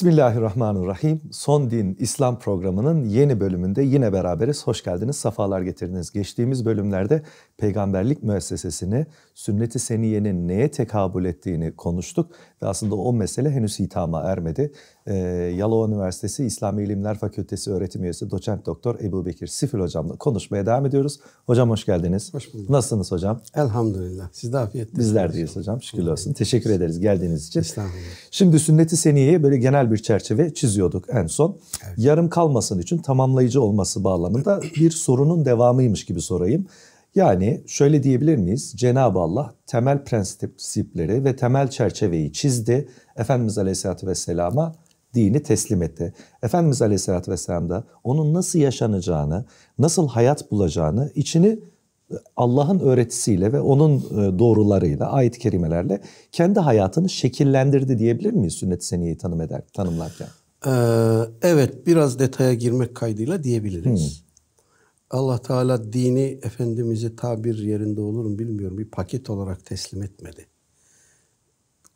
Bismillahirrahmanirrahim. Son Din İslam programının yeni bölümünde yine beraberiz. Hoş geldiniz, safalar getirdiniz. Geçtiğimiz bölümlerde peygamberlik müessesesini, sünnet-i seniyenin neye tekabül ettiğini konuştuk. Ve aslında o mesele henüz hitama ermedi. Ee, Yalova Üniversitesi İslami İlimler Fakültesi öğretim üyesi doçent doktor Ebu Bekir Sifil hocamla konuşmaya devam ediyoruz. Hocam hoş geldiniz. Hoş bulduk. Nasılsınız hocam? Elhamdülillah. Siz de afiyetle. Bizler deyiz hocam. Şükürler olsun. Teşekkür ederiz geldiğiniz için. Estağfurullah. Şimdi sünnet-i seniyeye böyle genel bir çerçeve çiziyorduk en son. Evet. Yarım kalmasın için tamamlayıcı olması bağlamında bir sorunun devamıymış gibi sorayım. Yani şöyle diyebilir miyiz? Cenab-ı Allah temel prensipleri ve temel çerçeveyi çizdi. Efendimiz Aleyhisselatü Vesselam'a dini teslim etti. Efendimiz Aleyhisselatü Vesselam da onun nasıl yaşanacağını, nasıl hayat bulacağını içini Allah'ın öğretisiyle ve onun e, doğrularıyla, ayet-i kerimelerle kendi hayatını şekillendirdi diyebilir miyiz sünnet-i seniyeyi tanım eder, tanımlarken? Ee, evet biraz detaya girmek kaydıyla diyebiliriz. Allah Teala dini Efendimiz'e tabir yerinde olur mu bilmiyorum bir paket olarak teslim etmedi.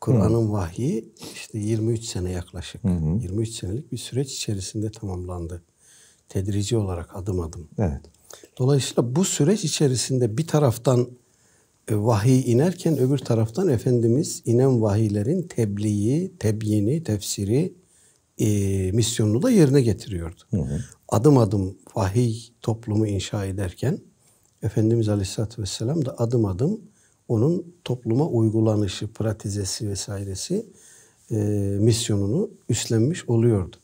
Kur'an'ın vahyi işte 23 sene yaklaşık. 23 senelik bir süreç içerisinde tamamlandı. Tedrici olarak adım adım. Evet. Dolayısıyla bu süreç içerisinde bir taraftan e, vahiy inerken öbür taraftan Efendimiz inen vahiylerin tebliği, tebyini, tefsiri e, misyonunu da yerine getiriyordu. Adım adım vahiy toplumu inşa ederken Efendimiz Aleyhisselatü Vesselam da adım adım onun topluma uygulanışı, pratizesi vesairesi e, misyonunu üstlenmiş oluyordu.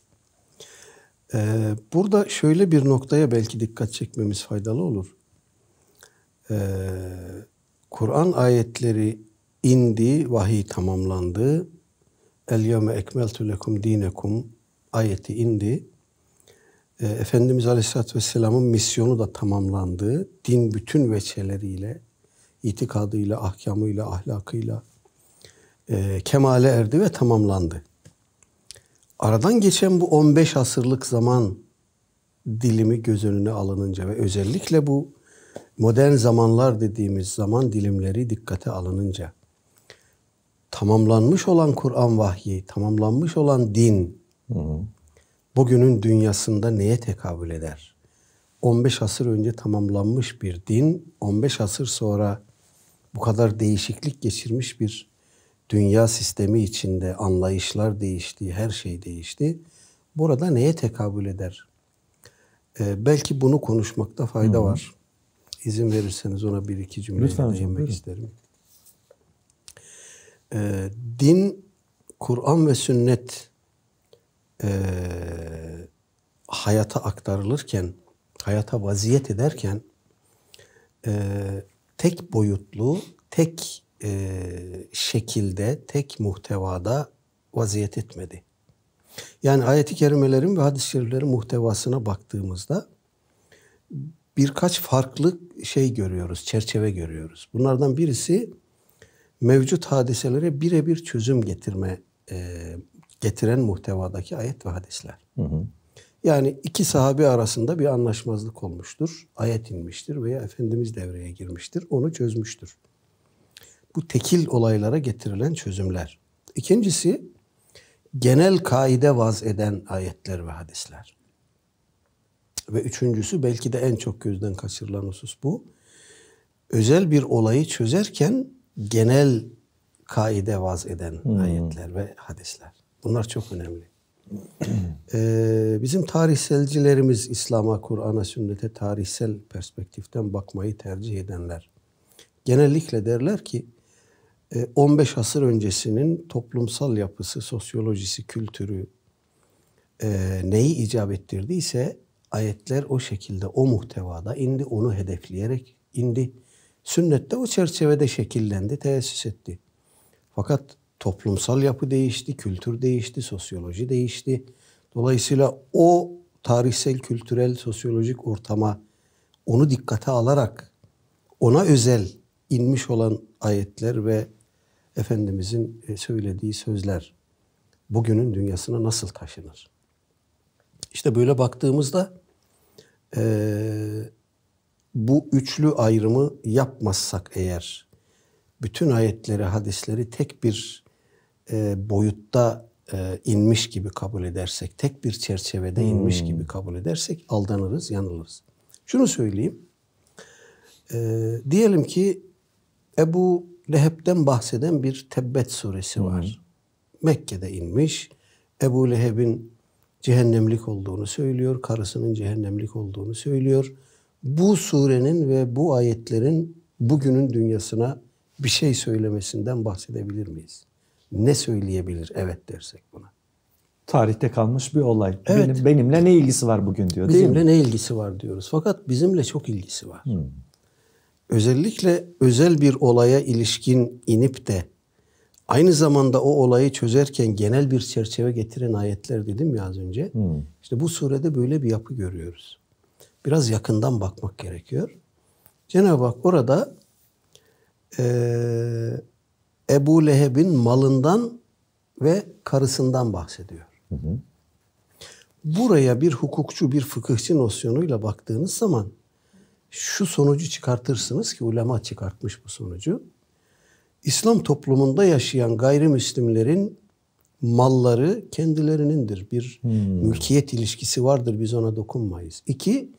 Ee, burada şöyle bir noktaya belki dikkat çekmemiz faydalı olur. Ee, Kur'an ayetleri indi, vahiy tamamlandı. El yevme ekmeltu lekum dinekum ayeti indi. Ee, Efendimiz Aleyhisselatü Vesselam'ın misyonu da tamamlandı. Din bütün veçeleriyle, itikadıyla, ahkamıyla, ahlakıyla e, kemale erdi ve tamamlandı. Aradan geçen bu 15 asırlık zaman dilimi göz önüne alınınca ve özellikle bu modern zamanlar dediğimiz zaman dilimleri dikkate alınınca tamamlanmış olan Kur'an vahyi, tamamlanmış olan din bugünün dünyasında neye tekabül eder? 15 asır önce tamamlanmış bir din, 15 asır sonra bu kadar değişiklik geçirmiş bir dünya sistemi içinde anlayışlar değişti, her şey değişti. Burada neye tekabül eder? Ee, belki bunu konuşmakta fayda Hı-hı. var. İzin verirseniz ona bir iki cümle değinmek isterim. Ee, din, Kur'an ve sünnet e, hayata aktarılırken, hayata vaziyet ederken e, tek boyutlu, tek e, şekilde, tek muhtevada vaziyet etmedi. Yani ayet-i kerimelerin ve hadis-i şeriflerin muhtevasına baktığımızda birkaç farklı şey görüyoruz, çerçeve görüyoruz. Bunlardan birisi mevcut hadiselere birebir çözüm getirme e, getiren muhtevadaki ayet ve hadisler. Hı hı. Yani iki sahabe arasında bir anlaşmazlık olmuştur. Ayet inmiştir veya Efendimiz devreye girmiştir. Onu çözmüştür. Bu tekil olaylara getirilen çözümler. İkincisi genel kaide vaz eden ayetler ve hadisler. Ve üçüncüsü belki de en çok gözden kaçırılan husus bu. Özel bir olayı çözerken genel kaide vaz eden hmm. ayetler ve hadisler. Bunlar çok önemli. ee, bizim tarihselcilerimiz İslam'a, Kur'an'a, sünnete tarihsel perspektiften bakmayı tercih edenler genellikle derler ki 15 e, asır öncesinin toplumsal yapısı, sosyolojisi, kültürü e, neyi icap ettirdiyse ayetler o şekilde, o muhtevada indi, onu hedefleyerek indi. Sünnette o çerçevede şekillendi, tesis etti. Fakat toplumsal yapı değişti, kültür değişti, sosyoloji değişti. Dolayısıyla o tarihsel, kültürel, sosyolojik ortama onu dikkate alarak ona özel inmiş olan ayetler ve Efendimizin e, söylediği sözler bugünün dünyasına nasıl taşınır? İşte böyle baktığımızda e, bu üçlü ayrımı yapmazsak eğer bütün ayetleri, hadisleri tek bir e, boyutta e, inmiş gibi kabul edersek, tek bir çerçevede inmiş gibi kabul edersek aldanırız, yanılırız. Şunu söyleyeyim. E, diyelim ki Ebu Leheb'den bahseden bir Tebbet suresi var. Mekke'de inmiş. Ebu Leheb'in cehennemlik olduğunu söylüyor. Karısının cehennemlik olduğunu söylüyor. Bu surenin ve bu ayetlerin bugünün dünyasına bir şey söylemesinden bahsedebilir miyiz? Ne söyleyebilir evet dersek buna? Tarihte kalmış bir olay. Evet. Benim, benimle ne ilgisi var bugün diyor değil Bizimle mi? ne ilgisi var diyoruz. Fakat bizimle çok ilgisi var. Özellikle özel bir olaya ilişkin inip de aynı zamanda o olayı çözerken genel bir çerçeve getiren ayetler dedim ya az önce. İşte bu surede böyle bir yapı görüyoruz. Biraz yakından bakmak gerekiyor. Cenab-ı Hak orada eee Ebu Leheb'in malından ve karısından bahsediyor. Buraya bir hukukçu, bir fıkıhçı nosyonuyla baktığınız zaman şu sonucu çıkartırsınız ki ulema çıkartmış bu sonucu. İslam toplumunda yaşayan gayrimüslimlerin malları kendilerinindir. Bir mülkiyet ilişkisi vardır biz ona dokunmayız. İki,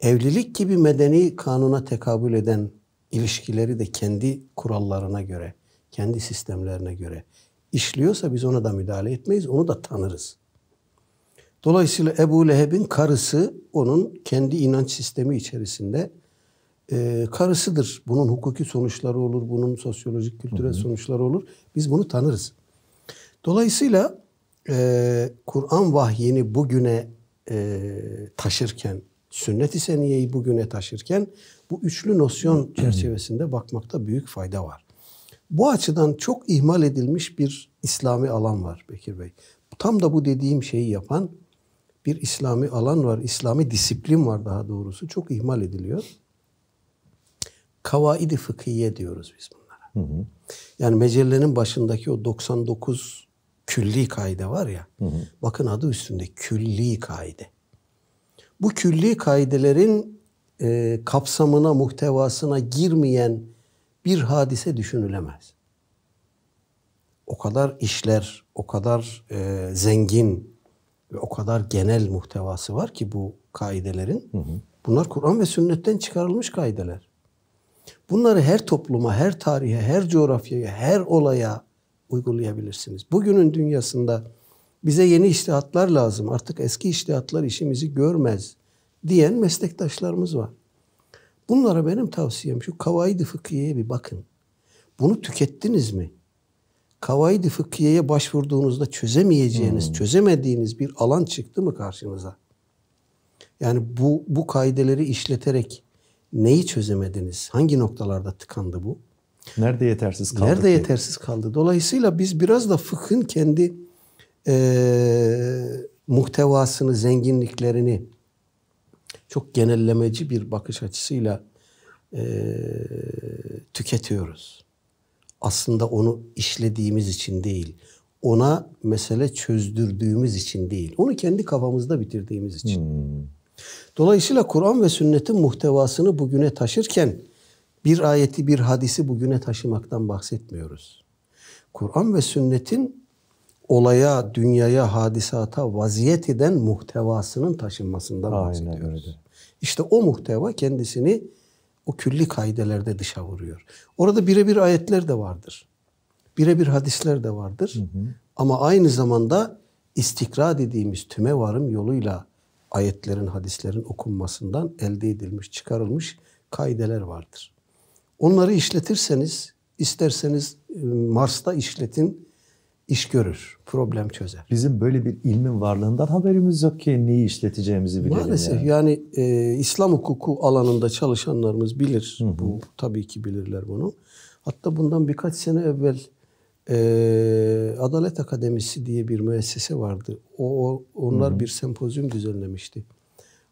evlilik gibi medeni kanuna tekabül eden ilişkileri de kendi kurallarına göre, kendi sistemlerine göre işliyorsa biz ona da müdahale etmeyiz, onu da tanırız. Dolayısıyla Ebu Leheb'in karısı onun kendi inanç sistemi içerisinde e, karısıdır. Bunun hukuki sonuçları olur, bunun sosyolojik, kültürel sonuçları olur. Biz bunu tanırız. Dolayısıyla e, Kur'an vahyini bugüne e, taşırken, sünnet-i seniyeyi bugüne taşırken bu üçlü nosyon çerçevesinde bakmakta büyük fayda var. Bu açıdan çok ihmal edilmiş bir İslami alan var Bekir Bey. Tam da bu dediğim şeyi yapan bir İslami alan var, İslami disiplin var daha doğrusu. Çok ihmal ediliyor. Kavaidi fıkhiye diyoruz biz bunlara. Yani mecellenin başındaki o 99 külli kaide var ya. Bakın adı üstünde külli kaide. Bu külli kaidelerin e, kapsamına, muhtevasına girmeyen bir hadise düşünülemez. O kadar işler, o kadar e, zengin ve o kadar genel muhtevası var ki bu kaidelerin. Bunlar Kur'an ve sünnetten çıkarılmış kaideler. Bunları her topluma, her tarihe, her coğrafyaya, her olaya uygulayabilirsiniz. Bugünün dünyasında bize yeni iştihatlar lazım. Artık eski iştihatlar işimizi görmez diyen meslektaşlarımız var. Bunlara benim tavsiyem şu kavaidi fıkhiyeye bir bakın. Bunu tükettiniz mi? Kavaidi fıkhiyeye başvurduğunuzda çözemeyeceğiniz, çözemediğiniz bir alan çıktı mı karşınıza? Yani bu bu kaideleri işleterek neyi çözemediniz? Hangi noktalarda tıkandı bu? Nerede yetersiz kaldık? Nerede diye. yetersiz kaldı? Dolayısıyla biz biraz da fıkhın kendi eee, muhtevasını, zenginliklerini çok genellemeci bir bakış açısıyla eee, tüketiyoruz. Aslında onu işlediğimiz için değil, ona mesele çözdürdüğümüz için değil, onu kendi kafamızda bitirdiğimiz için. Dolayısıyla Kur'an ve sünnetin muhtevasını bugüne taşırken bir ayeti, bir hadisi bugüne taşımaktan bahsetmiyoruz. Kur'an ve sünnetin olaya, dünyaya, hadisata vaziyet eden muhtevasının taşınmasından Aynen bahsediyoruz. öyle. İşte o muhteva kendisini o külli kaidelerde dışa vuruyor. Orada birebir ayetler de vardır. Birebir hadisler de vardır. Ama aynı zamanda istikra dediğimiz tüme varım yoluyla ayetlerin, hadislerin okunmasından elde edilmiş, çıkarılmış kaideler vardır. Onları işletirseniz, isterseniz Mars'ta işletin, iş görür, problem çözer. Bizim böyle bir ilmin varlığından haberimiz yok ki neyi işleteceğimizi bilelim. Maalesef yani. yani e, İslam hukuku alanında çalışanlarımız bilir. Bu tabii ki bilirler bunu. Hatta bundan birkaç sene evvel e, Adalet Akademisi diye bir müessese vardı. O, onlar bir sempozyum düzenlemişti.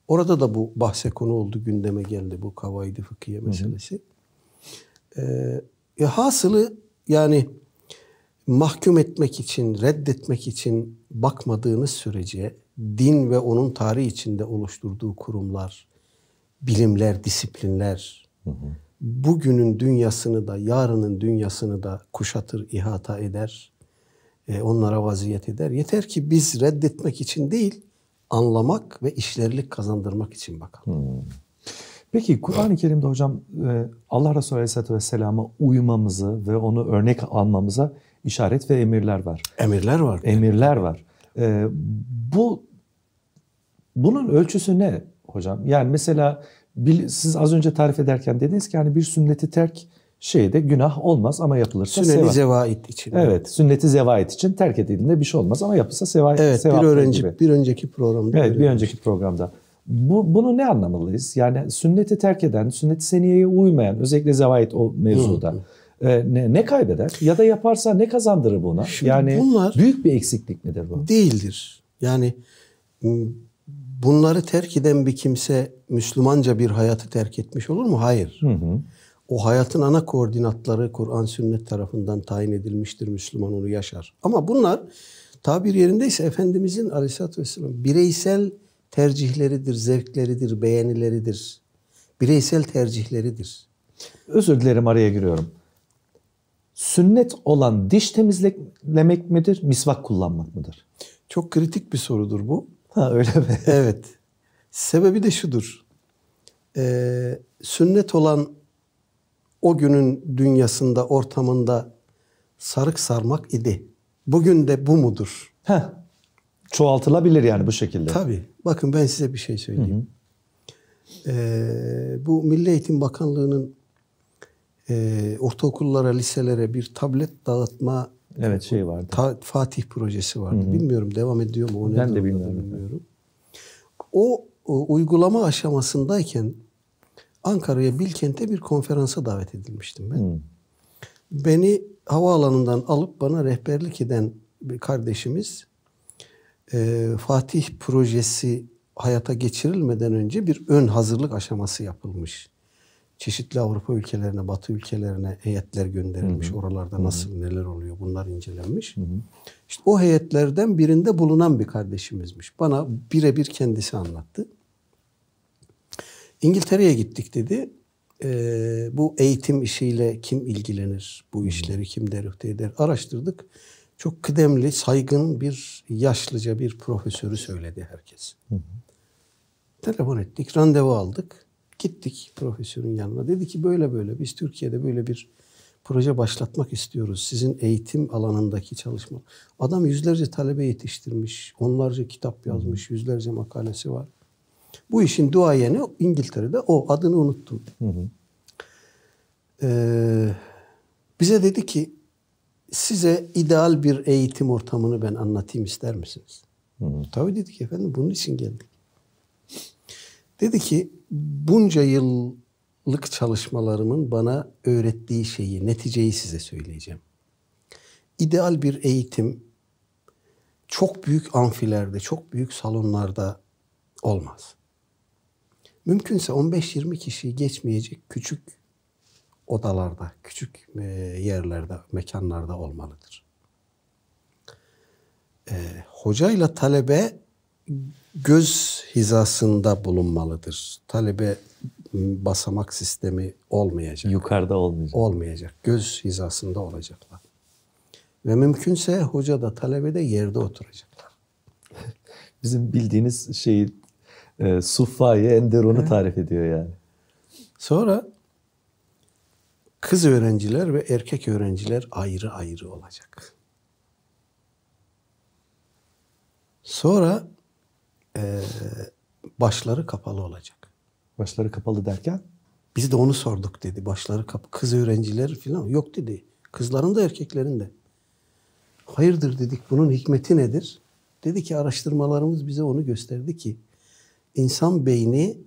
Orada da bu bahse konu oldu, gündeme geldi bu kavaidi fıkhiye meselesi. E, ya hasılı yani mahkum etmek için, reddetmek için bakmadığınız sürece din ve onun tarih içinde oluşturduğu kurumlar, bilimler, disiplinler bugünün dünyasını da yarının dünyasını da kuşatır, ihata eder. e, onlara vaziyet eder. Yeter ki biz reddetmek için değil, anlamak ve işlerlik kazandırmak için bakalım. Hmm. Peki Kur'an-ı Kerim'de hocam e, Allah Resulü Aleyhisselatü Vesselam'a uymamızı ve onu örnek almamıza işaret ve emirler var. Emirler var. Emirler var. E, bu bunun ölçüsü ne hocam? Yani mesela siz az önce tarif ederken dediniz ki hani bir sünneti terk şeyde günah olmaz ama yapılırsa Sünneti sevap. zevait için. Evet, sünneti zevait için terk edildiğinde bir şey olmaz ama yapılsa sevait. Evet, bir öğrenci gibi. bir önceki programda. Evet, bir önceki programda. Bu, bunu ne anlamalıyız? Yani sünneti terk eden, sünnet seniyeye uymayan, özellikle zevait o mevzuda e, ne, ne kaybeder? Ya da yaparsa ne kazandırır buna? Şimdi yani bunlar büyük bir eksiklik midir bu? Değildir. Yani bunları terk eden bir kimse Müslümanca bir hayatı terk etmiş olur mu? Hayır. Hı hı. O hayatın ana koordinatları Kur'an sünnet tarafından tayin edilmiştir. Müslüman onu yaşar. Ama bunlar tabir yerindeyse Efendimizin aleyhissalatü vesselam bireysel tercihleridir, zevkleridir, beğenileridir. Bireysel tercihleridir. Özür dilerim araya giriyorum. Sünnet olan diş temizlemek midir, misvak kullanmak mıdır? Çok kritik bir sorudur bu. Ha öyle mi? evet. Sebebi de şudur. Ee, sünnet olan o günün dünyasında, ortamında sarık sarmak idi. Bugün de bu mudur? Heh. Çoğaltılabilir yani bu şekilde. Tabii. Bakın ben size bir şey söyleyeyim. Hı hı. Ee, bu Milli Eğitim Bakanlığı'nın e, ortaokullara, liselere bir tablet dağıtma evet şey vardı. Ta, Fatih projesi vardı. Hı hı. Bilmiyorum devam ediyor mu? O ben de bilmiyorum. bilmiyorum. O, o uygulama aşamasındayken Ankara'ya Bilkent'e bir konferansa davet edilmiştim ben. Hmm. Beni havaalanından alıp bana rehberlik eden bir kardeşimiz e, Fatih projesi hayata geçirilmeden önce bir ön hazırlık aşaması yapılmış. Çeşitli Avrupa ülkelerine, Batı ülkelerine heyetler gönderilmiş. Hı hı. Oralarda nasıl hı hı. neler oluyor bunlar incelenmiş. Hı hı. İşte o heyetlerden birinde bulunan bir kardeşimizmiş. Bana birebir kendisi anlattı. İngiltere'ye gittik dedi. Ee, bu eğitim işiyle kim ilgilenir? Bu işleri kim derüfte eder? Araştırdık. Çok kıdemli, saygın bir yaşlıca bir profesörü söyledi herkes. Hı hı. Telefon ettik, randevu aldık. Gittik profesörün yanına. Dedi ki böyle böyle biz Türkiye'de böyle bir proje başlatmak istiyoruz. Sizin eğitim alanındaki çalışma. Adam yüzlerce talebe yetiştirmiş, onlarca kitap yazmış, yüzlerce makalesi var. Bu işin duayeni İngiltere'de o. Adını unuttum. Hı hı. Ee, bize dedi ki size ideal bir eğitim ortamını ben anlatayım ister misiniz? Hı hı. Tabii dedik efendim bunun için geldik. Dedi ki bunca yıllık çalışmalarımın bana öğrettiği şeyi, neticeyi size söyleyeceğim. İdeal bir eğitim çok büyük amfilerde, çok büyük salonlarda olmaz mümkünse 15-20 kişiyi geçmeyecek küçük odalarda, küçük e, yerlerde, mekanlarda olmalıdır. E, hocayla talebe göz hizasında bulunmalıdır. Talebe basamak sistemi olmayacak. Yukarıda olmayacak. Olmayacak. Göz hizasında olacaklar. Ve mümkünse hoca da talebe de yerde oturacaklar. Bizim bildiğiniz şeyi e, Suffa'yı, Enderon'u tarif ediyor yani. Sonra kız öğrenciler ve erkek öğrenciler ayrı ayrı olacak. Sonra e, başları kapalı olacak. Başları kapalı derken? Biz de onu sorduk dedi. Başları kapalı. Kız öğrenciler falan yok dedi. Kızların da erkeklerin de. Hayırdır dedik bunun hikmeti nedir? Dedi ki araştırmalarımız bize onu gösterdi ki insan beyni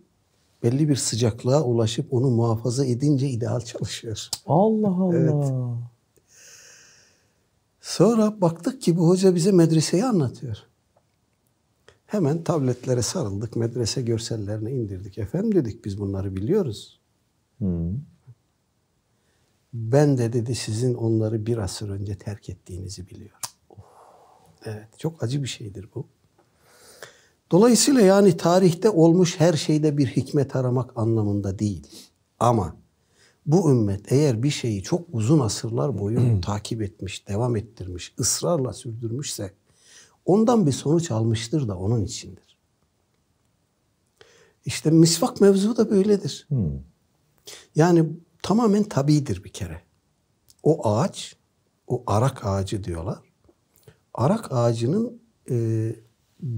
belli bir sıcaklığa ulaşıp onu muhafaza edince ideal çalışıyor. Allah Allah. Evet. Sonra baktık ki bu hoca bize medreseyi anlatıyor. Hemen tabletlere sarıldık, medrese görsellerini indirdik. Efendim dedik biz bunları biliyoruz. Hmm. Ben de dedi sizin onları bir asır önce terk ettiğinizi biliyorum. Evet, çok acı bir şeydir bu. Dolayısıyla yani tarihte olmuş her şeyde bir hikmet aramak anlamında değil. Ama bu ümmet eğer bir şeyi çok uzun asırlar boyu takip etmiş, devam ettirmiş, ısrarla sürdürmüşse ondan bir sonuç almıştır da onun içindir. İşte misvak mevzu da böyledir. Hmm. Yani tamamen tabidir bir kere. O ağaç, o arak ağacı diyorlar. Arak ağacının e,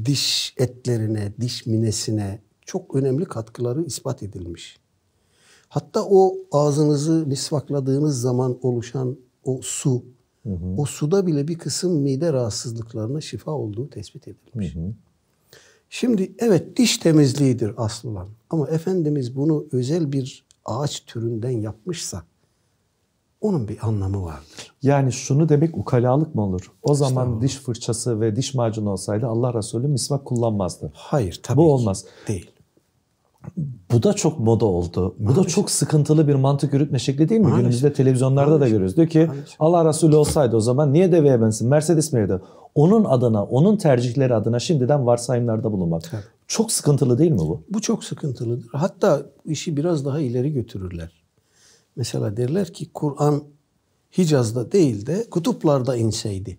diş etlerine, diş minesine çok önemli katkıları ispat edilmiş. Hatta o ağzınızı misvakladığınız zaman oluşan o su, o suda bile bir kısım mide rahatsızlıklarına şifa olduğu tespit edilmiş. Şimdi evet diş temizliğidir asıl olan. Ama Efendimiz bunu özel bir ağaç türünden yapmışsa onun bir anlamı vardır. Yani şunu demek ukalalık mı olur? O zaman diş fırçası ve diş macunu olsaydı Allah Resulü misvak kullanmazdı. Hayır tabii Bu ki olmaz. Değil. Bu da çok moda oldu. Bu da çok sıkıntılı bir mantık yürütme şekli değil mi? Günümüzde televizyonlarda da görüyoruz. Diyor ki Allah Resulü olsaydı o zaman niye deveye bensin? Mercedes mi yedi? Onun adına, onun tercihleri adına şimdiden varsayımlarda bulunmak. Çok sıkıntılı değil mi bu? Bu çok sıkıntılıdır. Hatta işi biraz daha ileri götürürler. Mesela derler ki Kur'an Hicaz'da değil de kutuplarda inseydi.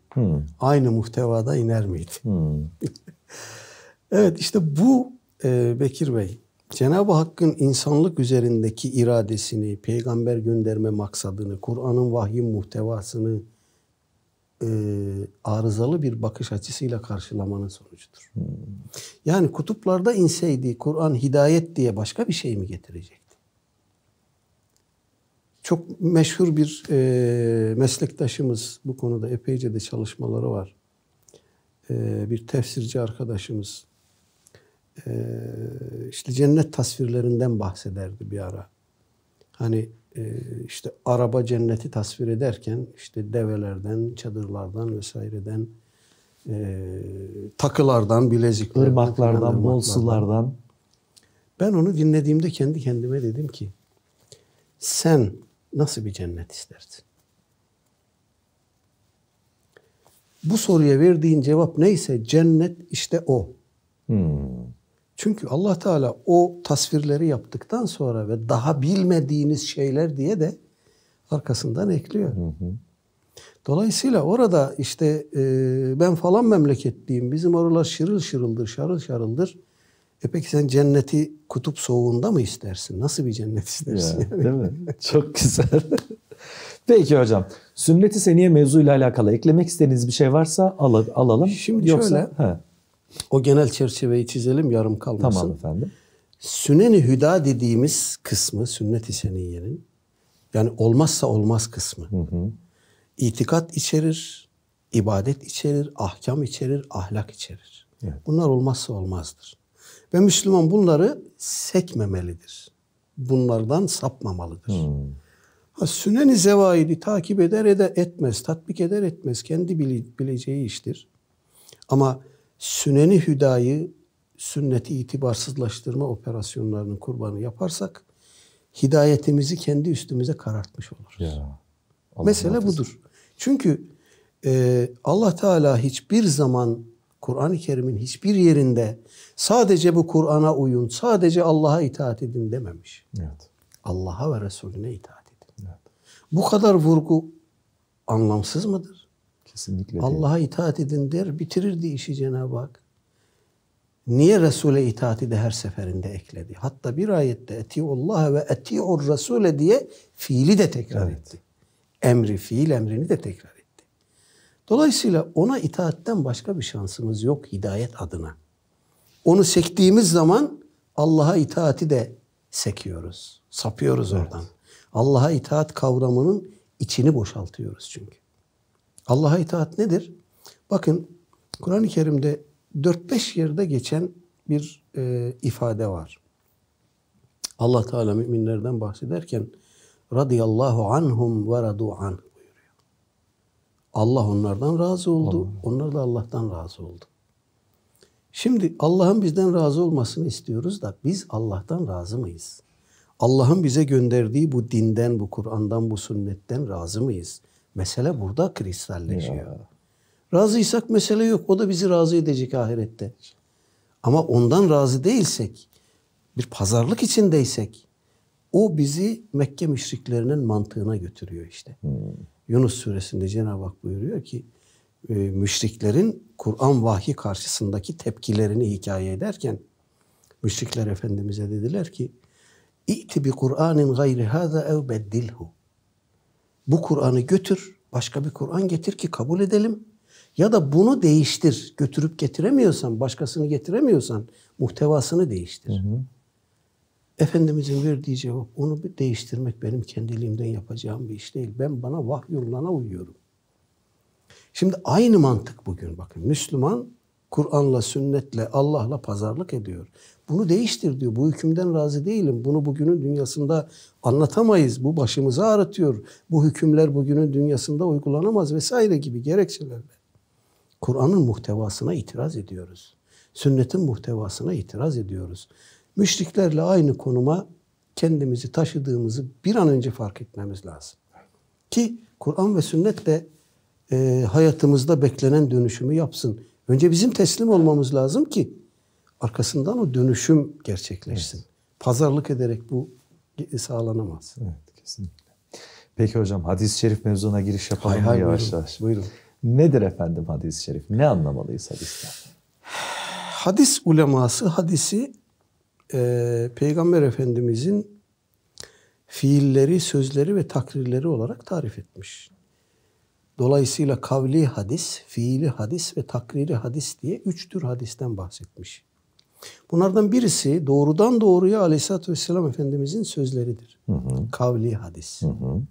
Aynı muhtevada iner miydi? evet işte bu e, Bekir Bey Cenab-ı Hakk'ın insanlık üzerindeki iradesini, peygamber gönderme maksadını, Kur'an'ın vahyin muhtevasını e, arızalı bir bakış açısıyla karşılamanın sonucudur. Yani kutuplarda inseydi Kur'an hidayet diye başka bir şey mi getirecekti? Çok meşhur bir e, meslektaşımız bu konuda epeyce de çalışmaları var. E, bir tefsirci arkadaşımız e, işte cennet tasvirlerinden bahsederdi bir ara. Hani e, işte araba cenneti tasvir ederken işte develerden, çadırlardan vesaireden e, takılardan, bileziklerden, Irmaklardan, filan, bol ırmaklardan. sulardan. Ben onu dinlediğimde kendi kendime dedim ki sen nasıl bir cennet istersin? Bu soruya verdiğin cevap neyse cennet işte o. Hmm. Çünkü Allah Teala o tasvirleri yaptıktan sonra ve daha bilmediğiniz şeyler diye de arkasından ekliyor. Dolayısıyla orada işte e, ben falan memleketliyim, bizim oralar şırıl şırıldır, şarıl şarıldır. E peki sen cenneti kutup soğuğunda mı istersin? Nasıl bir cennet istersin? Ya, yani? değil mi? Çok güzel. Peki hocam. Sünnet-i seniye mevzuyla alakalı eklemek istediğiniz bir şey varsa al- alalım. Şimdi Yoksa, şöyle, He, O genel çerçeveyi çizelim yarım kalmasın. tamam efendim. Sünen-i Hüda dediğimiz kısmı sünnet-i seniyyenin yani olmazsa olmaz kısmı. İtikat içerir, ibadet içerir, ahkam içerir, ahlak içerir. Evet. Bunlar olmazsa olmazdır. Ve Müslüman bunları sekmemelidir. Bunlardan sapmamalıdır. Ha, Sünen-i zevaidi takip eder eder etmez, tatbik eder etmez. Kendi bile- bileceği iştir. Ama Sünen-i Hüda'yı sünneti itibarsızlaştırma operasyonlarının kurbanı yaparsak hidayetimizi kendi üstümüze karartmış oluruz. Ya. Allah Mesele muhafaza. budur. Çünkü e, Allah Teala hiçbir zaman Kur'an-ı Kerim'in hiçbir yerinde sadece bu Kur'an'a uyun, sadece Allah'a itaat edin dememiş. Evet. Allah'a ve Resulüne itaat edin. Evet. Bu kadar vurgu anlamsız mıdır? Kesinlikle. Allah'a itaat edin der, bitirirdi işi Cenab-ı Hak. Niye Resul'e itaati de her seferinde ekledi? Hatta bir ayette etiullaha ve etiur Resule diye fiili de tekrar Evet. etti. Emri, fiil emrini de tekrar etti. Dolayısıyla ona itaatten başka bir şansımız yok hidayet adına. Onu sektiğimiz zaman Allah'a itaati de sekiyoruz. Sapıyoruz oradan. Allah'a itaat kavramının içini boşaltıyoruz çünkü. Allah'a itaat nedir? Bakın Kur'an-ı Kerim'de 4-5 yerde geçen bir e, ifade var. Allah Teala müminlerden bahsederken radıyallahu anhum ve radu an buyuruyor. Allah onlardan razı oldu. Onlar da Allah'tan razı oldu. Şimdi Allah'ın bizden razı olmasını istiyoruz da biz Allah'tan razı mıyız? Allah'ın bize gönderdiği bu dinden, bu Kur'an'dan, bu sünnetten razı mıyız? Mesele burada kristalleşiyor. Razıysak mesele yok. O da bizi razı edecek ahirette. Ama ondan razı değilsek, bir pazarlık içindeysek, o bizi Mekke müşriklerinin mantığına götürüyor işte. Hmm. Yunus suresinde Cenab-ı Hak buyuruyor ki e, müşriklerin Kur'an vahyi karşısındaki tepkilerini hikaye ederken müşrikler Efendimiz'e dediler ki İ'ti bi Kur'anin gayri hâzâ ev beddilhu. Bu Kur'an'ı götür, başka bir Kur'an getir ki kabul edelim. Ya da bunu değiştir. Götürüp getiremiyorsan, başkasını getiremiyorsan muhtevasını değiştir. Hı hı. Efendimizin verdiği cevap onu bir değiştirmek benim kendiliğimden yapacağım bir iş değil. Ben bana vahyullana uyuyorum. Şimdi aynı mantık bugün bakın. Müslüman Kur'an'la, sünnetle, Allah'la pazarlık ediyor. Bunu değiştir diyor. Bu hükümden razı değilim. Bunu bugünün dünyasında anlatamayız. Bu başımızı ağrıtıyor. Bu hükümler bugünün dünyasında uygulanamaz vesaire gibi gerekçelerle. Kur'an'ın muhtevasına itiraz ediyoruz. Sünnetin muhtevasına itiraz ediyoruz. Müşriklerle aynı konuma kendimizi taşıdığımızı bir an önce fark etmemiz lazım. Ki Kur'an ve sünnet de e, hayatımızda beklenen dönüşümü yapsın. Önce bizim teslim olmamız lazım ki arkasından o dönüşüm gerçekleşsin. Evet. Pazarlık ederek bu sağlanamaz. Evet kesinlikle. Peki hocam hadis-i şerif mevzuna giriş yapalım hay hay, yavaş buyurun, yavaş. Buyurun. Nedir efendim hadis-i şerif? Ne anlamalıyız hadisten? Hadis uleması hadisi e, Peygamber Efendimizin fiilleri, sözleri ve takrirleri olarak tarif etmiş. Dolayısıyla kavli hadis, fiili hadis ve takriri hadis diye üç tür hadisten bahsetmiş. Bunlardan birisi doğrudan doğruya Aleyhisselatü Vesselam Efendimizin sözleridir. Hı hı. Kavli hadis. Hı hı.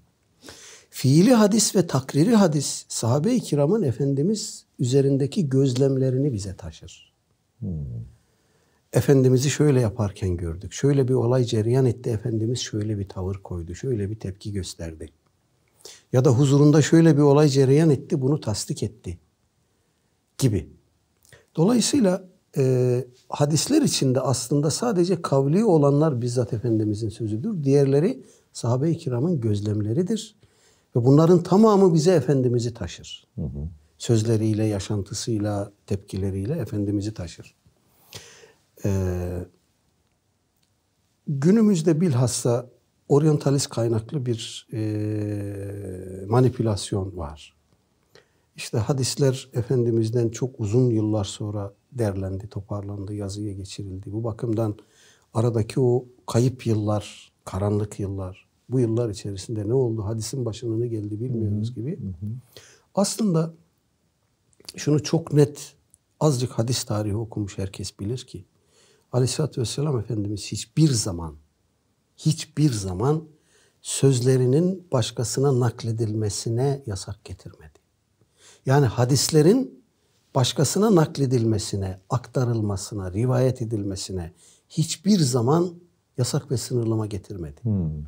Fiili hadis ve takriri hadis sahabe-i kiramın Efendimiz üzerindeki gözlemlerini bize taşır. Hmm. Efendimiz'i şöyle yaparken gördük. Şöyle bir olay cereyan etti. Efendimiz şöyle bir tavır koydu. Şöyle bir tepki gösterdi. Ya da huzurunda şöyle bir olay cereyan etti. Bunu tasdik etti. Gibi. Dolayısıyla e, hadisler içinde aslında sadece kavli olanlar bizzat Efendimizin sözüdür. Diğerleri sahabe-i kiramın gözlemleridir. Ve bunların tamamı bize Efendimiz'i taşır. Hı hı. Sözleriyle, yaşantısıyla, tepkileriyle Efendimiz'i taşır. Ee, günümüzde bilhassa oryantalist kaynaklı bir e, manipülasyon var. İşte hadisler Efendimiz'den çok uzun yıllar sonra derlendi, toparlandı, yazıya geçirildi. Bu bakımdan aradaki o kayıp yıllar, karanlık yıllar, bu yıllar içerisinde ne oldu, hadisin başına ne geldi bilmiyoruz hı hı. gibi. Hı hı. Aslında şunu çok net, azıcık hadis tarihi okumuş herkes bilir ki, Aleyhisselatü Vesselam Efendimiz hiçbir zaman, hiçbir zaman sözlerinin başkasına nakledilmesine yasak getirmedi. Yani hadislerin başkasına nakledilmesine, aktarılmasına, rivayet edilmesine hiçbir zaman yasak ve sınırlama getirmedi. Hmm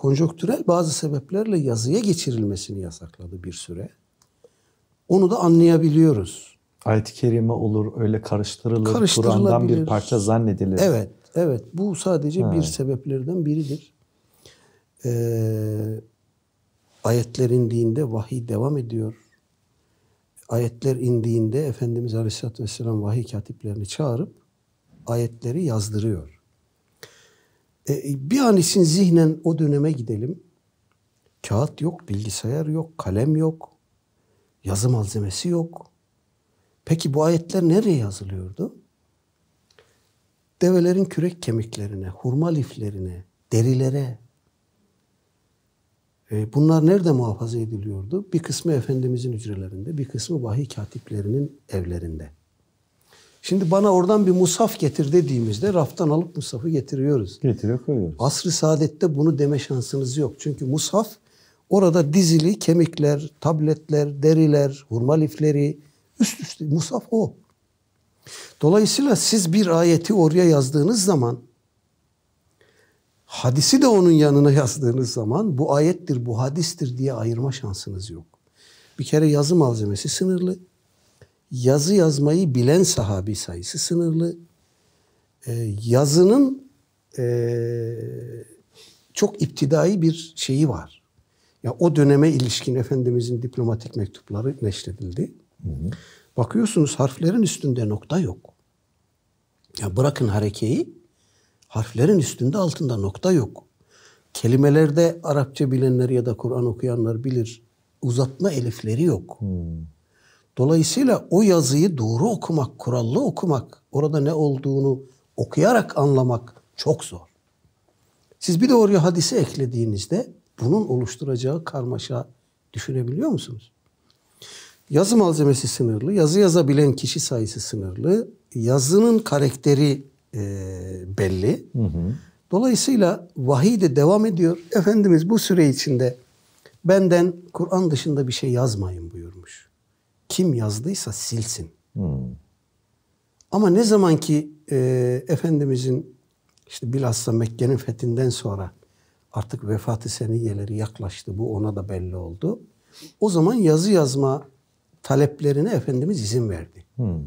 konjonktürel bazı sebeplerle yazıya geçirilmesini yasakladı bir süre. Onu da anlayabiliyoruz. Ayet-i kerime olur, öyle karıştırılır, Kur'an'dan bir parça zannedilir. Evet, evet. Bu sadece ha. bir sebeplerden biridir. Ee, ayetler indiğinde vahiy devam ediyor. Ayetler indiğinde Efendimiz Aleyhisselatü Vesselam vahiy katiplerini çağırıp ayetleri yazdırıyor. E, bir an için zihnen o döneme gidelim. Kağıt yok, bilgisayar yok, kalem yok, yazı malzemesi yok. Peki bu ayetler nereye yazılıyordu? Develerin kürek kemiklerine, hurma liflerine, derilere. E, bunlar nerede muhafaza ediliyordu? Bir kısmı Efendimizin hücrelerinde, bir kısmı vahiy katiplerinin evlerinde. Şimdi bana oradan bir musaf getir dediğimizde raftan alıp musafı getiriyoruz. Getiriyor koyuyoruz. Asr-ı saadette bunu deme şansınız yok. Çünkü musaf orada dizili kemikler, tabletler, deriler, hurma lifleri üst üste musaf o. Dolayısıyla siz bir ayeti oraya yazdığınız zaman hadisi de onun yanına yazdığınız zaman bu ayettir, bu hadistir diye ayırma şansınız yok. Bir kere yazı malzemesi sınırlı yazı yazmayı bilen sahabi sayısı sınırlı. E, yazının e, çok iptidai bir şeyi var. Ya o döneme ilişkin Efendimizin diplomatik mektupları neşredildi. Hı hı. Bakıyorsunuz harflerin üstünde nokta yok. Ya bırakın harekeyi, harflerin üstünde altında nokta yok. Kelimelerde Arapça bilenler ya da Kur'an okuyanlar bilir. Uzatma elifleri yok. Dolayısıyla o yazıyı doğru okumak, kurallı okumak, orada ne olduğunu okuyarak anlamak çok zor. Siz bir de oraya hadise eklediğinizde bunun oluşturacağı karmaşa düşünebiliyor musunuz? Yazı malzemesi sınırlı, yazı yazabilen kişi sayısı sınırlı, yazının karakteri e, belli. Hı hı. Dolayısıyla vahiy de devam ediyor. Efendimiz bu süre içinde benden Kur'an dışında bir şey yazmayın buyurmuş. Kim yazdıysa silsin. Hmm. Ama ne zaman ki e, Efendimizin işte bilhassa Mekke'nin fethinden sonra artık vefatı seniyeleri yaklaştı. Bu ona da belli oldu. O zaman yazı yazma taleplerine Efendimiz izin verdi. Hmm.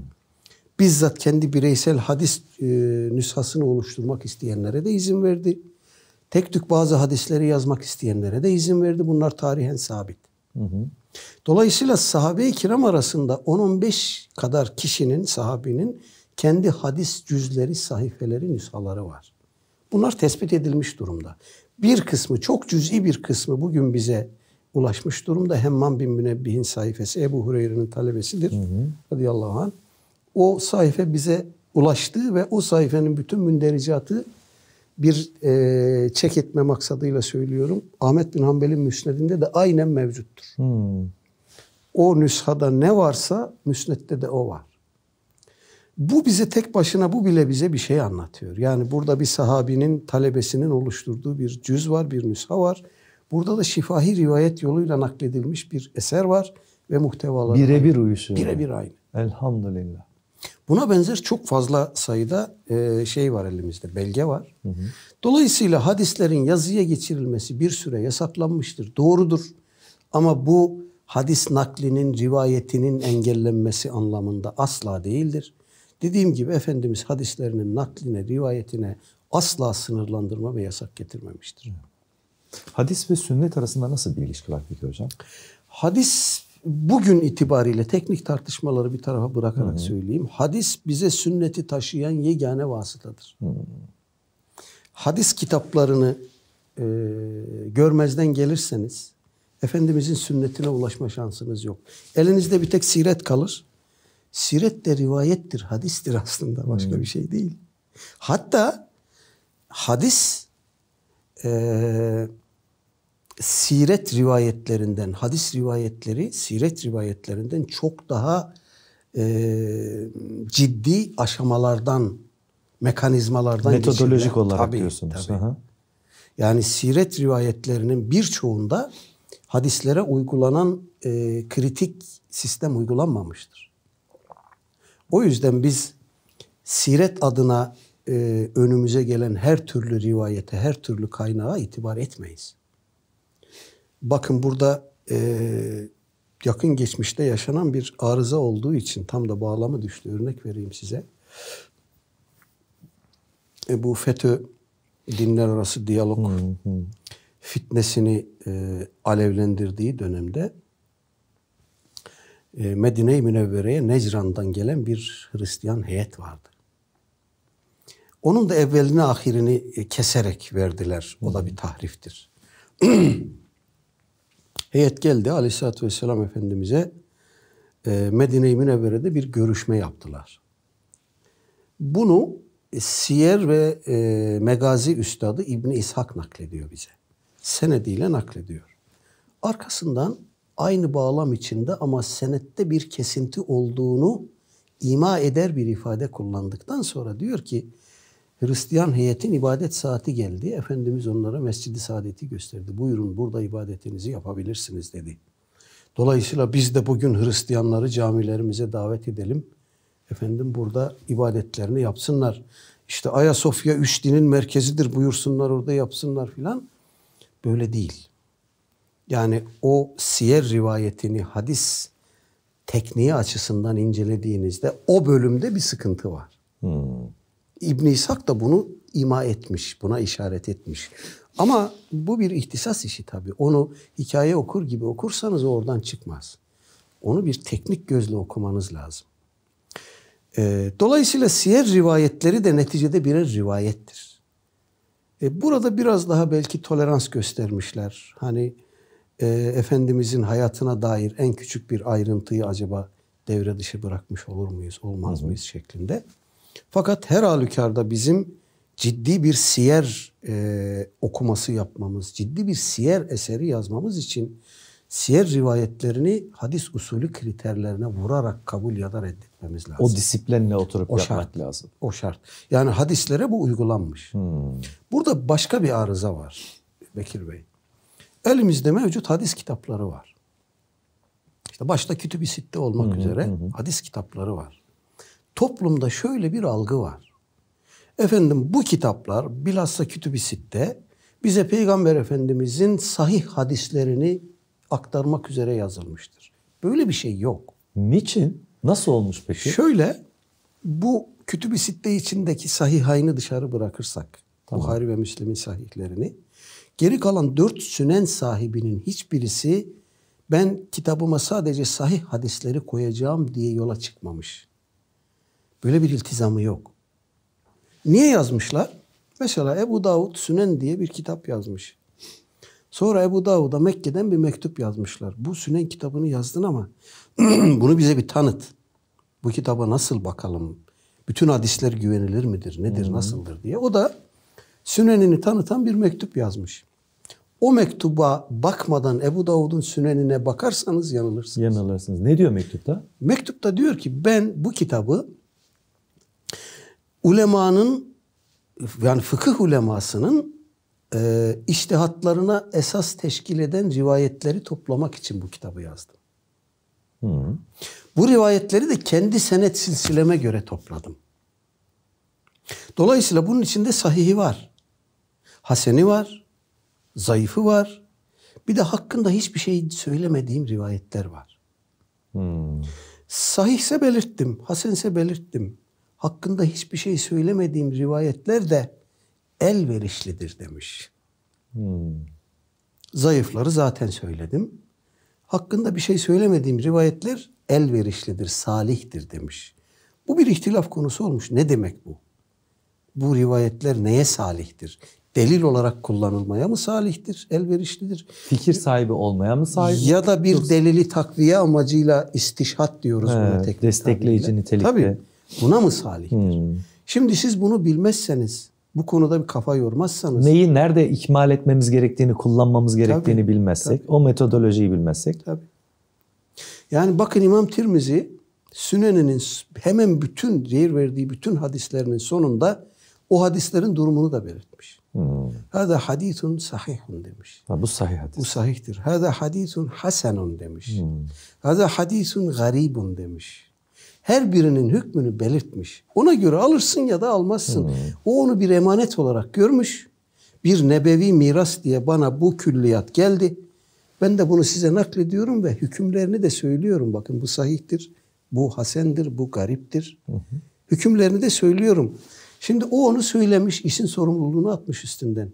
Bizzat kendi bireysel hadis e, nüshasını oluşturmak isteyenlere de izin verdi. Tek tük bazı hadisleri yazmak isteyenlere de izin verdi. Bunlar tarihen sabit. Hı hı. Dolayısıyla sahabe-i kiram arasında 10-15 kadar kişinin, sahabinin kendi hadis cüzleri, sahifeleri, nüshaları var. Bunlar tespit edilmiş durumda. Bir kısmı, çok cüz'i bir kısmı bugün bize ulaşmış durumda. Hemman bin Münebbih'in sayfası Ebu Hureyre'nin talebesidir. Hı hı. Radıyallahu anh. O sayfa bize ulaştı ve o sayfenin bütün mündericatı bir e, çek etme maksadıyla söylüyorum. Ahmet bin Hanbel'in müsnedinde de aynen mevcuttur. Hmm. O nüshada ne varsa müsnette de o var. Bu bize tek başına bu bile bize bir şey anlatıyor. Yani burada bir sahabinin talebesinin oluşturduğu bir cüz var, bir nüsha var. Burada da şifahi rivayet yoluyla nakledilmiş bir eser var ve muhtevaları birebir uyuşuyor. Birebir aynı. Elhamdülillah. Buna benzer çok fazla sayıda e, şey var elimizde, belge var. Hı hı. Dolayısıyla hadislerin yazıya geçirilmesi bir süre yasaklanmıştır. Doğrudur. Ama bu hadis naklinin, rivayetinin engellenmesi anlamında asla değildir. Dediğim gibi Efendimiz hadislerinin nakline, rivayetine asla sınırlandırma ve yasak getirmemiştir. Hadis ve sünnet arasında nasıl bir ilişki var peki hocam? Hadis bugün itibariyle teknik tartışmaları bir tarafa bırakarak Hı-hı. söyleyeyim. Hadis bize sünneti taşıyan yegane vasıtadır. Hı-hı. Hadis kitaplarını e, görmezden gelirseniz Efendimizin sünnetine ulaşma şansınız yok. Elinizde bir tek siret kalır. Siret de rivayettir, hadistir aslında. Başka hmm. bir şey değil. Hatta hadis e, siret rivayetlerinden, hadis rivayetleri siret rivayetlerinden çok daha e, ciddi aşamalardan, mekanizmalardan Metodolojik geçirilen, olarak tabii, diyorsunuz. Tabii. Yani siret rivayetlerinin birçoğunda hadislere uygulanan e, kritik sistem uygulanmamıştır. O yüzden biz siret adına e, önümüze gelen her türlü rivayete, her türlü kaynağa itibar etmeyiz. Bakın burada e, yakın geçmişte yaşanan bir arıza olduğu için tam da bağlamı düştü. Örnek vereyim size. E, bu FETÖ dinler arası diyalog fitnesini e, alevlendirdiği dönemde e, Medine-i Münevvere'ye Necran'dan gelen bir Hristiyan heyet vardı. Onun da evvelini ahirini e, keserek verdiler. O da bir tahriftir. Heyet geldi Aleyhisselatü Vesselam Efendimiz'e e, Medine-i Münevvere'de bir görüşme yaptılar. Bunu Siyer ve e, Megazi Üstadı İbni İshak naklediyor bize. Senediyle naklediyor. Arkasından aynı bağlam içinde ama senette bir kesinti olduğunu ima eder bir ifade kullandıktan sonra diyor ki Hristiyan heyetin ibadet saati geldi. Efendimiz onlara Mescid-i Saadet'i gösterdi. Buyurun burada ibadetinizi yapabilirsiniz dedi. Dolayısıyla biz de bugün Hristiyanları camilerimize davet edelim. Efendim burada ibadetlerini yapsınlar. İşte Ayasofya üç dinin merkezidir buyursunlar orada yapsınlar filan. Böyle değil. Yani o siyer rivayetini hadis tekniği açısından incelediğinizde o bölümde bir sıkıntı var. Hmm. İbn İshak da bunu ima etmiş, buna işaret etmiş. Ama bu bir ihtisas işi tabii. Onu hikaye okur gibi okursanız oradan çıkmaz. Onu bir teknik gözle okumanız lazım. Ee, dolayısıyla siyer rivayetleri de neticede birer rivayettir. E, burada biraz daha belki tolerans göstermişler. Hani e, Efendimizin hayatına dair en küçük bir ayrıntıyı acaba devre dışı bırakmış olur muyuz, olmaz mıyız şeklinde. Fakat her halükarda bizim ciddi bir siyer e, okuması yapmamız, ciddi bir siyer eseri yazmamız için siyer rivayetlerini hadis usulü kriterlerine vurarak kabul ya da reddetmemiz lazım. O disiplinle oturup O yapmak şart. lazım. O şart. Yani hadislere bu uygulanmış. Hmm. Burada başka bir arıza var Bekir Bey. Elimizde mevcut hadis kitapları var. İşte başta Kütüb-i Sitte olmak üzere hadis kitapları var. Toplumda şöyle bir algı var. Efendim bu kitaplar bilhassa Kütüb-i Sitte bize Peygamber Efendimizin sahih hadislerini aktarmak üzere yazılmıştır. Böyle bir şey yok. Niçin? Nasıl olmuş peki? Şöyle bu Kütüb-i Sitte içindeki sahihayını dışarı bırakırsak Buhari ve Müslim'in sahihlerini geri kalan dört sünen sahibinin hiçbirisi ben kitabıma sadece sahih hadisleri koyacağım diye yola çıkmamış. Böyle bir iltizamı yok. Niye yazmışlar? Mesela Ebu Davud Sünen diye bir kitap yazmış. Sonra Ebu Davud'a Mekke'den bir mektup yazmışlar. Bu Sünen kitabını yazdın ama bunu bize bir tanıt. Bu kitaba nasıl bakalım? Bütün hadisler güvenilir midir? Nedir, nasıldır diye. O da Sünenini tanıtan bir mektup yazmış. O mektuba bakmadan Ebu Davud'un Sünenine bakarsanız yanılırsınız. Yanılırsınız. Ne diyor mektupta? Mektupta diyor ki ben bu kitabı ulemanın yani fıkıh ulemasının e, iştihatlarına esas teşkil eden rivayetleri toplamak için bu kitabı yazdım. Hı. Bu rivayetleri de kendi senet silsileme göre topladım. Dolayısıyla bunun içinde sahihi var. Haseni var. Zayıfı var. Bir de hakkında hiçbir şey söylemediğim rivayetler var. Hmm. Sahihse belirttim, hasense belirttim. Hakkında hiçbir şey söylemediğim rivayetler de elverişlidir demiş. Hmm. Zayıfları zaten söyledim. Hakkında bir şey söylemediğim rivayetler elverişlidir, salihtir demiş. Bu bir ihtilaf konusu olmuş. Ne demek bu? Bu rivayetler neye salihtir? Delil olarak kullanılmaya mı salihtir, elverişlidir? Fikir sahibi olmaya mı sahip? Ya da bir delili takviye amacıyla istişhat diyoruz He, buna teknik destekleyici nitelikte. Tabii. Buna mı salihtir? Hmm. Şimdi siz bunu bilmezseniz, bu konuda bir kafa yormazsanız Neyi nerede ikmal etmemiz gerektiğini, kullanmamız gerektiğini Tabii, bilmezsek, o metodolojiyi bilmezsek Tabii. Yani bakın İmam Tirmizi Sünen'inin hemen bütün yer verdiği bütün hadislerinin sonunda o hadislerin durumunu da belirtmiş. hmm. Hada hadithun sahihun demiş. ha, bu sahih hadis. Bu sahihtir. Hada hadithun hasenun demiş. Hada hadithun garibun demiş. Her birinin hükmünü belirtmiş. Ona göre alırsın ya da almazsın. O onu bir emanet olarak görmüş. Bir nebevi miras diye bana bu külliyat geldi. Ben de bunu size naklediyorum ve hükümlerini de söylüyorum. Bakın bu sahihtir, bu hasendir, bu gariptir. Hükümlerini de söylüyorum. Şimdi o onu söylemiş, işin sorumluluğunu atmış üstünden.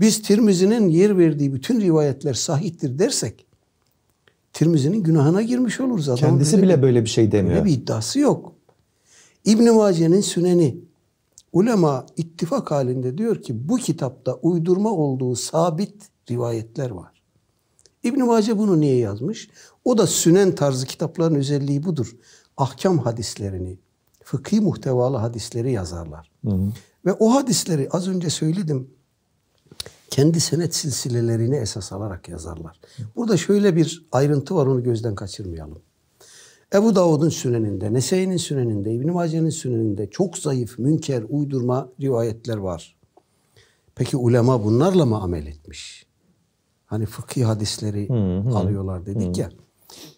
Biz Tirmizi'nin yer verdiği bütün rivayetler sahihtir dersek, Tirmizi'nin günahına girmiş oluruz. Adam Kendisi böyle bile bir- böyle bir şey demiyor. Öyle bir iddiası yok. İbn Mace'nin Süneni ulema ittifak halinde diyor ki bu kitapta uydurma olduğu sabit rivayetler var. İbn Mace bunu niye yazmış? O da Sünen tarzı kitapların özelliği budur. Ahkam hadislerini, fıkhi muhtevalı hadisleri yazarlar. Ve o hadisleri az önce söyledim kendi senet silsilelerini esas alarak yazarlar. Burada şöyle bir ayrıntı var onu gözden kaçırmayalım. Ebu Davud'un süneninde, Nese'nin süneninde, İbn Mace'nin süneninde çok zayıf, münker, uydurma rivayetler var. Peki ulema bunlarla mı amel etmiş? Hani fıkhi hadisleri alıyorlar dedik ya.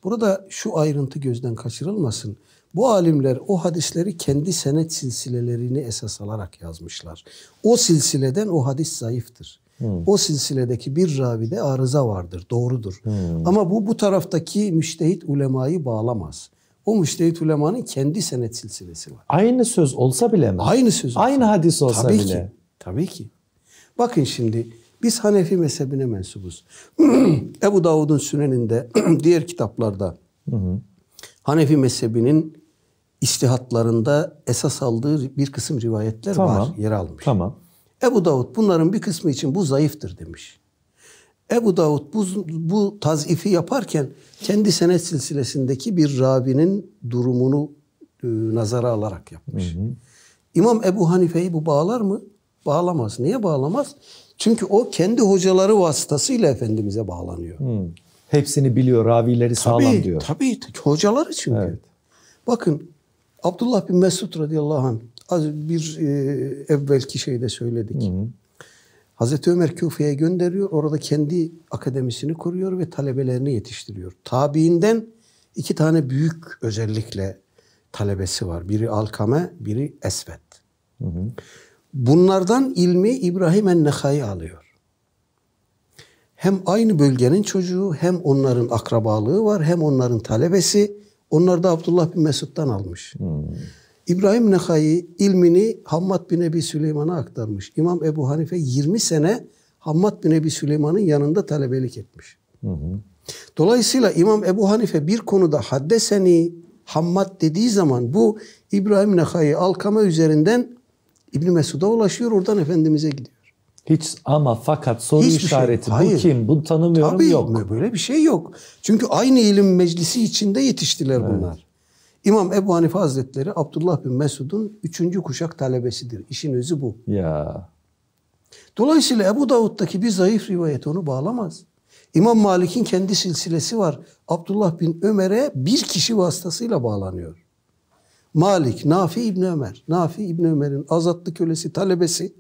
Burada şu ayrıntı gözden kaçırılmasın. Bu alimler o hadisleri kendi senet silsilelerini esas alarak yazmışlar. O silsileden o hadis zayıftır. O silsiledeki bir ravide arıza vardır, doğrudur. Ama bu bu taraftaki müştehit ulemayı bağlamaz. O müştehit ulemanın kendi senet silsilesi var. Aynı söz olsa bile mi? Aynı söz. olsa. Aynı hadis olsa Tabii bile. ki. Tabii ki. Bakın şimdi biz Hanefi mezhebine mensubuz. Ebu Davud'un süneninde diğer kitaplarda Hanefi mezhebinin istihatlarında esas aldığı bir kısım rivayetler Tamam. var, yer almış. Tamam. Ebu Davud bunların bir kısmı için bu zayıftır demiş. Ebu Davud bu, bu tazifi yaparken kendi senet silsilesindeki bir ravinin durumunu e, nazara alarak yapmış. Hı hı. İmam Ebu Hanife'yi bu bağlar mı? Bağlamaz. Niye bağlamaz? Çünkü o kendi hocaları vasıtasıyla Efendimiz'e bağlanıyor. Hı. Hepsini biliyor, ravileri sağlam tabii, diyor. Tabii, hocaları çünkü. Evet. Bakın Abdullah bin Mesud radıyallahu anh az bir e, evvelki şeyde söyledik. Hı hı. Hazreti Ömer Küfe'ye gönderiyor. Orada kendi akademisini kuruyor ve talebelerini yetiştiriyor. Tabiinden iki tane büyük özellikle talebesi var. Biri Alkame, biri Esvet. Hı hı. Bunlardan ilmi İbrahim en-Nehai alıyor. Hem aynı bölgenin çocuğu hem onların akrabalığı var hem onların talebesi. Onlar da Abdullah bin Mesud'dan almış. Hmm. İbrahim Nehai ilmini Hammad bin Ebi Süleyman'a aktarmış. İmam Ebu Hanife 20 sene Hammad bin Ebi Süleyman'ın yanında talebelik etmiş. Hı Dolayısıyla İmam Ebu Hanife bir konuda haddeseni Hammad dediği zaman bu İbrahim Nehai Alkama üzerinden İbn Mesud'a ulaşıyor oradan Efendimiz'e gidiyor. Hiç ama fakat soru Hiçbir şey işareti şey. Hayır. bu kim? Bu tanımıyorum Tabii, yok. Böyle bir şey yok. Çünkü aynı ilim meclisi içinde yetiştiler evet. bunlar. İmam Ebu Hanife Hazretleri Abdullah bin Mesud'un üçüncü kuşak talebesidir. İşin özü bu. Ya. Dolayısıyla Ebu Davud'daki bir zayıf rivayet onu bağlamaz. İmam Malik'in kendi silsilesi var. Abdullah bin Ömer'e bir kişi vasıtasıyla bağlanıyor. Malik, Nafi İbni Ömer. Nafi İbni Ömer'in azatlı kölesi, talebesi.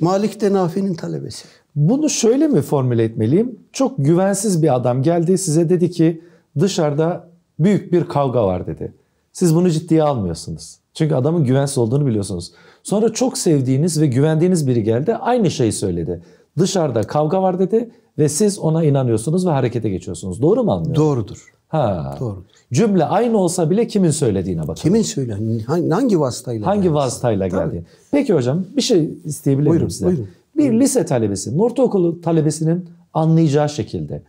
Malik de Nafi'nin talebesi. Bunu şöyle mi formüle etmeliyim? Çok güvensiz bir adam geldi size dedi ki dışarıda büyük bir kavga var dedi. Siz bunu ciddiye almıyorsunuz. Çünkü adamın güvensiz olduğunu biliyorsunuz. Sonra çok sevdiğiniz ve güvendiğiniz biri geldi aynı şeyi söyledi. Dışarıda kavga var dedi ve siz ona inanıyorsunuz ve harekete geçiyorsunuz. Doğru mu anlıyorum? Doğrudur. Ha. Doğru. Cümle aynı olsa bile kimin söylediğine bakalım. Kimin söyle? Hangi vasıtayla? Hangi geldi? vasıtayla geldi? Peki hocam bir şey isteyebilir miyim size? Buyurun. Bir lise talebesi, ortaokulu talebesinin anlayacağı şekilde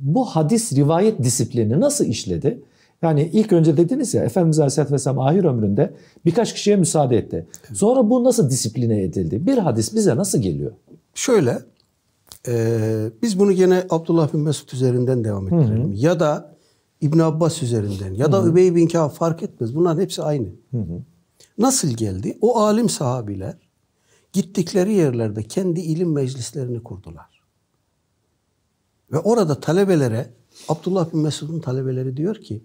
bu hadis rivayet disiplini nasıl işledi? Yani ilk önce dediniz ya Efendimiz Aleyhisselatü Vesselam ahir ömründe birkaç kişiye müsaade etti. Sonra bu nasıl disipline edildi? Bir hadis bize nasıl geliyor? Şöyle, e, biz bunu gene Abdullah bin Mesud üzerinden devam ettirelim. Hı hı. Ya da İbn Abbas üzerinden ya da Übey bin Kâb fark etmez. Bunların hepsi aynı. Hı hı. Nasıl geldi? O alim sahabiler gittikleri yerlerde kendi ilim meclislerini kurdular. Ve orada talebelere Abdullah bin Mesud'un talebeleri diyor ki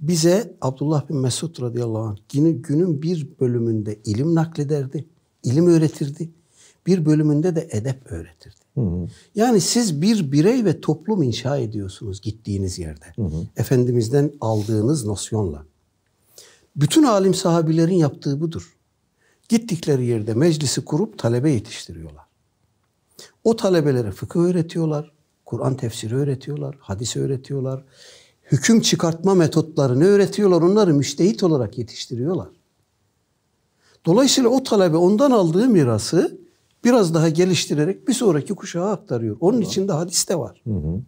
bize Abdullah bin Mesud radıyallahu anh günün, günün bir bölümünde ilim naklederdi, ilim öğretirdi. Bir bölümünde de edep öğretirdi. Hı hı. Yani siz bir birey ve toplum inşa ediyorsunuz gittiğiniz yerde. Hı hı. Efendimizden aldığınız nosyonla. Bütün alim sahabilerin yaptığı budur. Gittikleri yerde meclisi kurup talebe yetiştiriyorlar. O talebelere fıkıh öğretiyorlar, Kur'an tefsiri öğretiyorlar, hadis öğretiyorlar, hüküm çıkartma metotlarını öğretiyorlar, onları müştehit olarak yetiştiriyorlar. Dolayısıyla o talebe ondan aldığı mirası biraz daha geliştirerek bir sonraki kuşağa aktarıyor. Onun tamam. içinde hadis de var. Hı hı.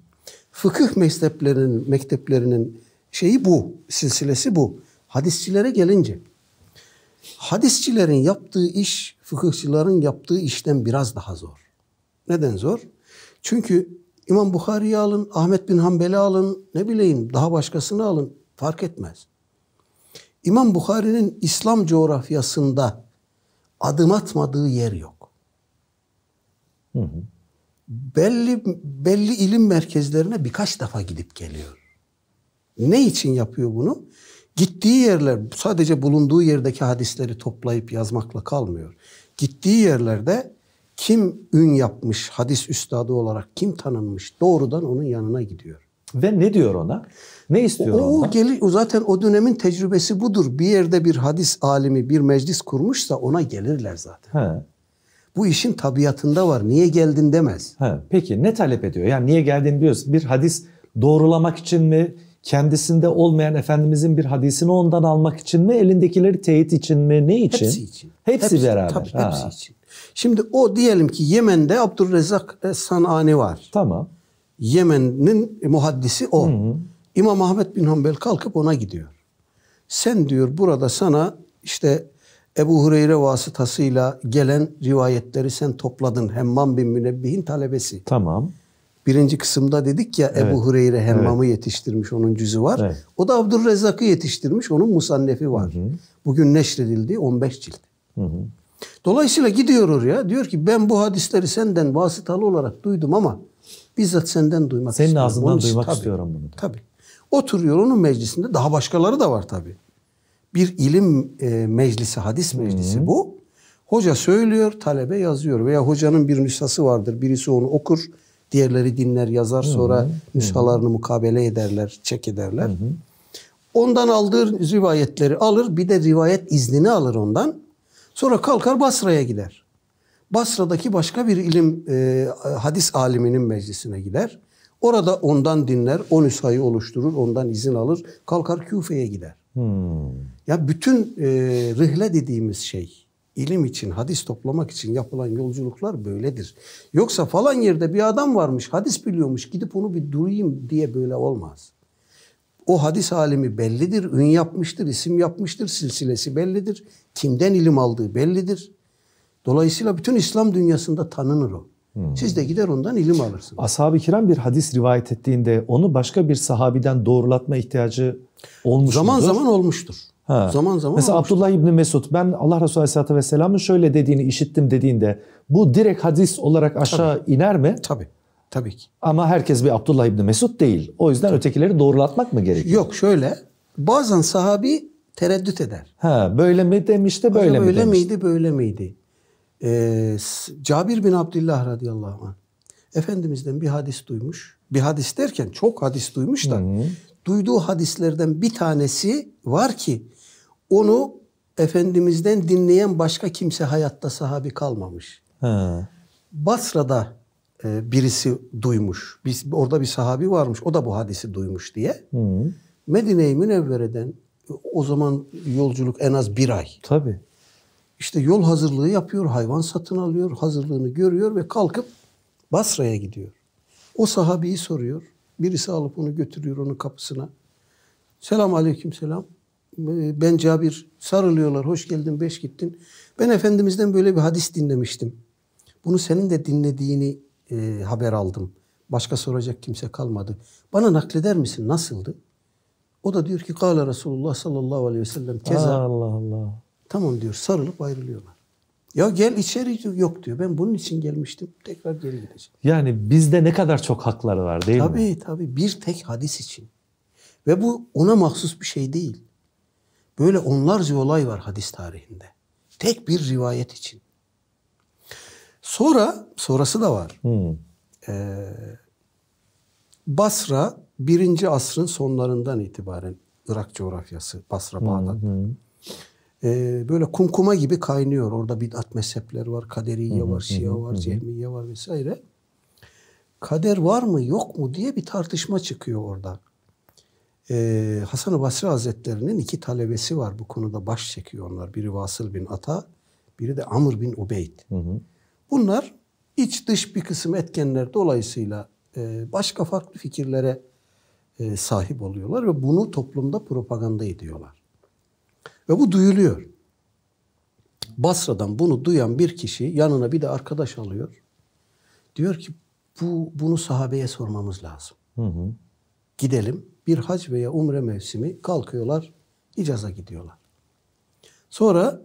Fıkıh mekteplerinin, mekteplerinin şeyi bu, silsilesi bu. Hadisçilere gelince, hadisçilerin yaptığı iş, fıkıhçıların yaptığı işten biraz daha zor. Neden zor? Çünkü İmam Bukhari'yi alın, Ahmet bin Hanbel'i alın, ne bileyim daha başkasını alın, fark etmez. İmam Bukhari'nin İslam coğrafyasında adım atmadığı yer yok. Hı hı. Belli belli ilim merkezlerine birkaç defa gidip geliyor. Ne için yapıyor bunu? Gittiği yerler sadece bulunduğu yerdeki hadisleri toplayıp yazmakla kalmıyor. Gittiği yerlerde kim ün yapmış hadis üstadı olarak kim tanınmış doğrudan onun yanına gidiyor. Ve ne diyor ona? Ne istiyor o, ondan? Gelir, o zaten o dönemin tecrübesi budur. Bir yerde bir hadis alimi bir meclis kurmuşsa ona gelirler zaten. He. Bu işin tabiatında var. Niye geldin demez. Ha, peki ne talep ediyor? Yani niye geldin diyoruz. Bir hadis doğrulamak için mi? Kendisinde olmayan Efendimizin bir hadisini ondan almak için mi? Elindekileri teyit için mi? Ne için? Hepsi için. Hepsi, hepsi beraber. Tabii ha. hepsi için. Şimdi o diyelim ki Yemen'de Abdurrezzak Sanani var. Tamam. Yemen'in muhaddisi o. Hı hı. İmam Ahmet bin Hanbel kalkıp ona gidiyor. Sen diyor burada sana işte Ebu Hureyre vasıtasıyla gelen rivayetleri sen topladın. Hemmam bin Münebbihin talebesi. Tamam. Birinci kısımda dedik ya Evet. Ebu Hureyre Hemmam'ı yetiştirmiş, onun cüzü var. Evet. O da Abdurrezzak'ı yetiştirmiş, onun musannefi var. Bugün neşredildi 15 cilt. Dolayısıyla gidiyor oraya, diyor ki ben bu hadisleri senden vasıtalı olarak duydum ama bizzat senden duymak Senin istiyorum. ağzından Onun için- duymak tabii, istiyorum bunu da. Tabii. Oturuyor onun meclisinde, daha başkaları da var tabii. Bir ilim e, meclisi, hadis meclisi bu. Hoca söylüyor, talebe yazıyor. Veya hocanın bir nüshası vardır. Birisi onu okur, diğerleri dinler, yazar. Sonra nüshalarını mukabele ederler, çek ederler. Ondan aldığı rivayetleri alır, bir de rivayet iznini alır ondan. Sonra kalkar Basra'ya gider. Basra'daki başka bir ilim e, hadis aliminin meclisine gider. Orada ondan dinler, o nüshayı oluşturur, ondan izin alır, kalkar Küfe'ye gider. Hmm. Ya bütün e, rihle dediğimiz şey, ilim için, hadis toplamak için yapılan yolculuklar böyledir. Yoksa falan yerde bir adam varmış, hadis biliyormuş, gidip onu bir durayım diye böyle olmaz. O hadis alimi bellidir, ün yapmıştır, isim yapmıştır, silsilesi bellidir. Kimden ilim aldığı bellidir. Dolayısıyla bütün İslam dünyasında tanınır o. Siz de gider ondan ilim alırsınız. Ashab-ı kiram bir hadis rivayet ettiğinde onu başka bir sahabiden doğrulatma ihtiyacı olmuş Zaman mudur? zaman olmuştur. Ha. Zaman zaman Mesela olmuştur. Abdullah İbni Mesud ben Allah Resulü Aleyhisselatü Vesselam'ın şöyle dediğini işittim dediğinde bu direkt hadis olarak aşağı iner mi? Tabii. Tabii ki. Ama herkes bir Abdullah İbni Mesud değil. O yüzden ötekileri doğrulatmak mı gerekiyor? Yok şöyle. Bazen sahabi tereddüt eder. Ha, böyle mi demişti böyle Acaba mi öyle demişti? miydi böyle miydi? Ee, Cabir bin Abdullah radıyallahu anh. Efendimizden bir hadis duymuş. Bir hadis derken çok hadis duymuş da. Duyduğu hadislerden bir tanesi var ki onu Efendimizden dinleyen başka kimse hayatta sahabi kalmamış. Ha. Basra'da e, birisi duymuş. Biz, orada bir sahabi varmış. O da bu hadisi duymuş diye. Hı. Medine-i Münevvere'den o zaman yolculuk en az bir ay. Tabii. İşte yol hazırlığı yapıyor, hayvan satın alıyor, hazırlığını görüyor ve kalkıp Basra'ya gidiyor. O sahabeyi soruyor. Birisi alıp onu götürüyor onun kapısına. Selam aleyküm selam. Ee, Ben Cabir. Sarılıyorlar. Hoş geldin, beş gittin. Ben Efendimiz'den böyle bir hadis dinlemiştim. Bunu senin de dinlediğini e, haber aldım. Başka soracak kimse kalmadı. Bana nakleder misin? Nasıldı? O da diyor ki Kale Resulullah sallallahu aleyhi ve sellem keza. Allah Allah. Tamam diyor sarılıp ayrılıyorlar. Ya gel içeri diyor. Yok diyor. Ben bunun için gelmiştim. Tekrar geri gideceğim. Yani bizde ne kadar çok hakları var değil mi? Tabii tabii. Bir tek hadis için. Ve bu ona mahsus bir şey değil. Böyle onlarca olay var hadis tarihinde. Tek bir rivayet için. Sonra, sonrası da var. Hı. Basra birinci asrın sonlarından itibaren Irak coğrafyası, Basra, Bağdat. Ee, böyle kumkuma gibi kaynıyor. Orada bid'at mezhepler var, kaderiye var, şia var, cehmiye var vesaire. Kader var mı yok mu diye bir tartışma çıkıyor orada. Ee, Hasan-ı Basri Hazretleri'nin iki talebesi var bu konuda baş çekiyor onlar. Biri Vasıl bin Ata, biri de Amr bin Ubeyd. Bunlar iç dış bir kısım etkenler dolayısıyla e, başka farklı fikirlere e, sahip oluyorlar ve bunu toplumda propaganda ediyorlar. Ve bu duyuluyor. Basra'dan bunu duyan bir kişi yanına bir de arkadaş alıyor. Diyor ki bu bunu sahabeye sormamız lazım. Gidelim bir hac veya umre mevsimi kalkıyorlar Hicaz'a gidiyorlar. Sonra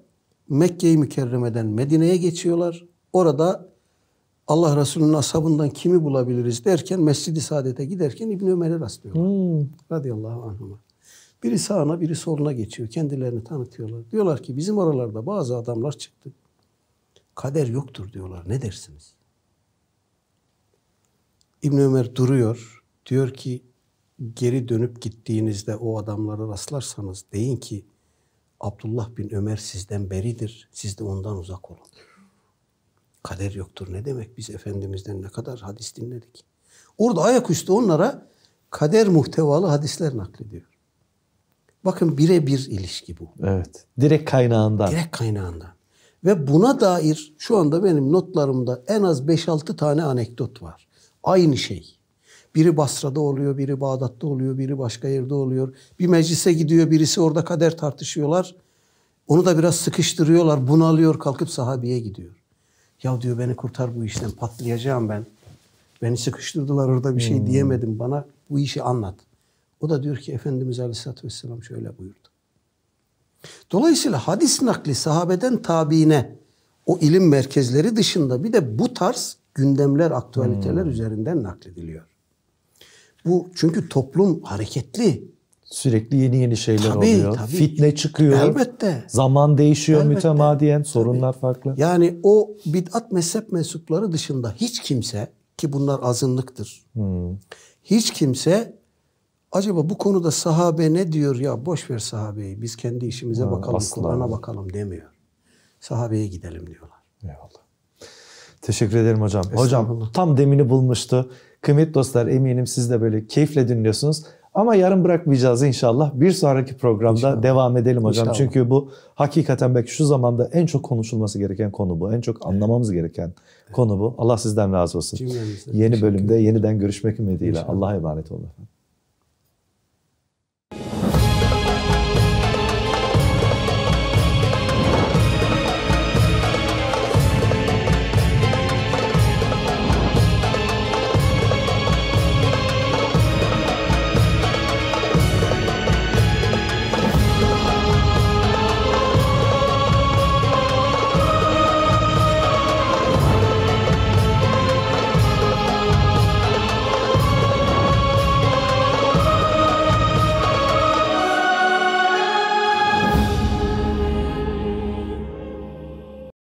Mekke-i Mükerreme'den Medine'ye geçiyorlar. Orada Allah Resulü'nün ashabından kimi bulabiliriz derken Mescid-i Saadet'e giderken İbn Ömer'e rastlıyorlar. Hı. Radıyallahu anhuma. Biri sağına biri soluna geçiyor. Kendilerini tanıtıyorlar. Diyorlar ki bizim oralarda bazı adamlar çıktı. Kader yoktur diyorlar. Ne dersiniz? İbn Ömer duruyor. Diyor ki geri dönüp gittiğinizde o adamlara rastlarsanız deyin ki Abdullah bin Ömer sizden beridir. Siz de ondan uzak olun. Kader yoktur ne demek? Biz Efendimiz'den ne kadar hadis dinledik. Orada ayaküstü onlara kader muhtevalı hadisler naklediyor. Bakın birebir ilişki bu. Evet. Direkt kaynağından. Direkt kaynağından. Ve buna dair şu anda benim notlarımda en az 5-6 tane anekdot var. Aynı şey. Biri Basra'da oluyor, biri Bağdat'ta oluyor, biri başka yerde oluyor. Bir meclise gidiyor, birisi orada kader tartışıyorlar. Onu da biraz sıkıştırıyorlar, bunalıyor, kalkıp sahabeye gidiyor. Ya diyor beni kurtar bu işten, patlayacağım ben. Beni sıkıştırdılar orada bir şey diyemedim bana. Bu işi anlat. O da diyor ki Efendimiz Aleyhisselatü Vesselam şöyle buyurdu. Dolayısıyla hadis nakli sahabeden tabiine o ilim merkezleri dışında bir de bu tarz gündemler, aktüaliteler üzerinden naklediliyor. Bu çünkü toplum hareketli. Sürekli yeni yeni şeyler Tabii, oluyor. tabii. Fitne çıkıyor. Elbette. Zaman değişiyor Elbette. mütemadiyen. Sorunlar farklı. Yani o bid'at mezhep mensupları dışında hiç kimse ki bunlar azınlıktır. Hiç kimse acaba bu konuda sahabe ne diyor ya boş ver sahabeyi biz kendi işimize bakalım asla. Kur'an'a bakalım demiyor. Sahabeye gidelim diyorlar. Eyvallah. Teşekkür ederim hocam. Hocam tam demini bulmuştu. Kıymetli dostlar eminim siz de böyle keyifle dinliyorsunuz. Ama yarım bırakmayacağız inşallah. Bir sonraki programda İnşallah. devam edelim hocam. İnşallah. Çünkü bu hakikaten belki şu zamanda en çok konuşulması gereken konu bu. En çok anlamamız gereken konu bu. Allah sizden razı olsun. Cümlemizden. Yeni bölümde yeniden görüşmek ümidiyle. Allah'a emanet olun.